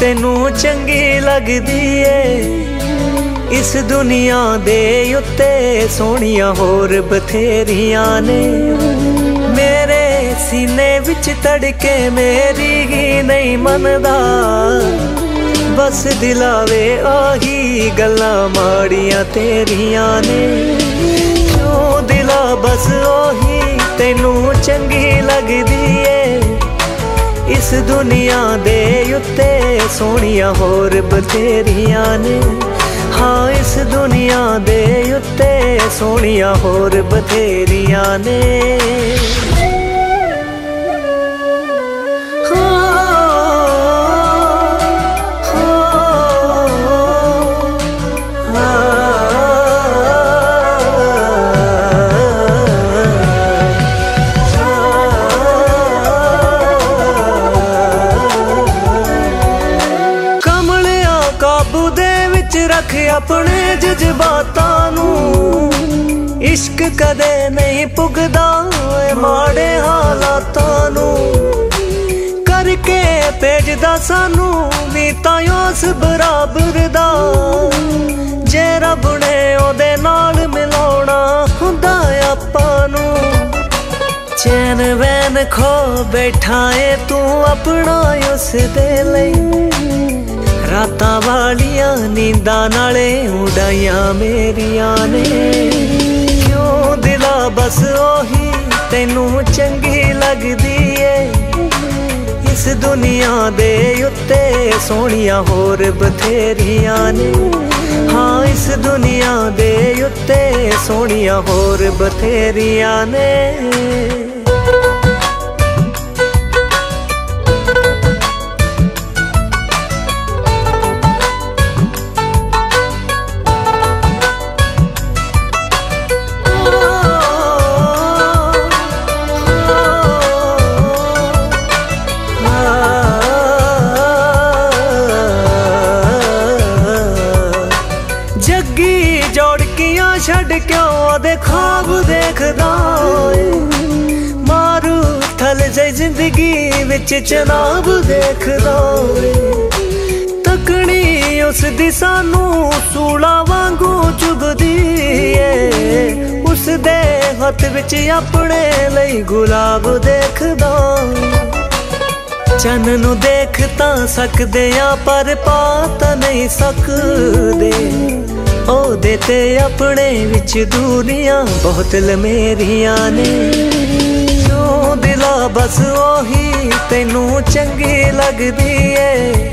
ਤੈਨੂੰ ਚੰਗੀ ਲੱਗਦੀ ਏ। ਇਸ ਦੁਨੀਆ ਦੇ ਉੱਤੇ ਸੋਹਣੀਆਂ ਹੋਰ ਬਥੇਰੀਆਂ ਨੇ। ਮੇਰੇ ਸੀਨੇ ਵਿੱਚ ਤੜਕੇ ਮੇਰੀ ਹੀ ਨਹੀਂ ਮੰਨਦਾ। ਬਸ ਦਿਲਾਵੇ ਆਹੀ ਗੱਲਾਂ ਮਾੜੀਆਂ ਤੇਰੀਆਂ ਨੇ। ਕਿਉਂ ਦਿਲਾ ਬਸ ਉਹੀ ਤੈਨੂੰ ਚੰਗੀ ਲੱਗਦੀ ਏ। ਇਸ ਦੁਨੀਆ ਦੇ ਉੱਤੇ ਸੋਹਣੀਆਂ ਹੋਰ ਬਥੇਰੀਆਂ ਨੇ। ਹਾਂ, ਇਸ ਦੁਨੀਆ ਦੇ ਉੱਤੇ ਸੋਹਣੀਆਂ ਹੋਰ ਬਥੇਰੀਆਂ ਨੇ। ਕਾਬੂ ਦੇ ਵਿੱਚ ਰੱਖ ਆਪਣੇ ਜਜ਼ਬਾਤਾਂ ਨੂੰ। ਇਸ਼ਕ ਕਦੇ ਨਹੀਂ ਪੁੱਗਦਾ ਏ ਮਾੜੇ ਹਾਲਾਤਾਂ ਨੂੰ। ਕਰਕੇ ਭੇਜਦਾ ਸਾਨੂੰ ਵੀ ਤਾਂ ਉਸ ਬਰਾਬਰ ਦਾ। ਜੇ ਰੱਬ ਨੇ ਉਹਦੇ ਨਾਲ ਮਿਲਾਉਣਾ ਹੁੰਦਾ ਆਪਾਂ ਨੂੰ। ਚੈਨ ਵੈਨ ਖੋ ਬੈਠਾ ਏ ਤੂੰ ਆਪਣਾ ਉਸ ਦੇ ਲਈ। ਰਾਤਾਂ ਵਾਲੀਆਂ ਨੀਂਦਾਂ ਨਾਲੇ ਉਡਾਈਆਂ ਮੇਰੀਆਂ ਨੇ। ਕਿਉਂ ਦਿਲਾ? ਬਸ ਉਹੀ ਤੈਨੂੰ ਚੰਗੀ ਲੱਗਦੀ ਏ। ਇਸ ਦੁਨੀਆ ਦੇ ਉੱਤੇ ਸੋਹਣੀਆਂ ਹੋਰ ਬਥੇਰੀਆਂ ਨੇ। ਹਾਂ, ਇਸ ਦੁਨੀਆ ਦੇ ਉੱਤੇ ਸੋਹਣੀਆਂ ਹੋਰ ਬਥੇਰੀਆਂ ਨੇ। ਛੱਡ ਕਿਉਂ? ਉਹਦੇ ਖਾਬ ਦੇਖਦਾ ਏ। ਮਾਰੂ ਥਲ ਜੇ ਜ਼ਿੰਦਗੀ ਵਿੱਚ ਚਨਾਬ ਦੇਖਦਾ ਏ। ਤਕਣੀ ਉਸ ਦੀ ਸਾਨੂੰ ਸੂਲਾ ਵਾਂਗੂ ਚੁਗਦੀ ਏ। ਉਸ ਦੇ ਹੱਥ ਵਿੱਚ ਆਪਣੇ ਲਈ ਗੁਲਾਬ ਦੇਖਦਾ ਚੰਨ ਨੂੰ ਦੇਖ ਤਾਂ ਸਕਦੇ ਆ, ਪਰ ਪਾ ਤਾਂ ਨਹੀਂ ਸਕਦੇ। ਉਹਦੇ ਤੇ ਆਪਣੇ ਵਿੱਚ ਦੂਰੀਆਂ ਬਹੁਤ ਲਮੇਰੀਆਂ ਨੇ। ਕਿਉਂ ਦਿਲਾ, ਬਸ ਉਹੀ ਤੈਨੂੰ ਚੰਗੀ ਲੱਗਦੀ ਏ।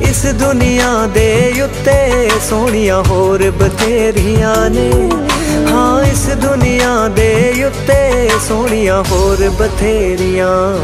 ਇਸ ਦੁਨੀਆ ਦੇ ਉੱਤੇ ਸੋਹਣੀਆਂ ਹੋਰ ਬਥੇਰੀਆਂ ਨੇ। ਹਾਂ, ਇਸ ਦੁਨੀਆ ਦੇ ਉੱਤੇ ਸੋਹਣੀਆਂ ਹੋਰ ਬਥੇਰੀਆਂ।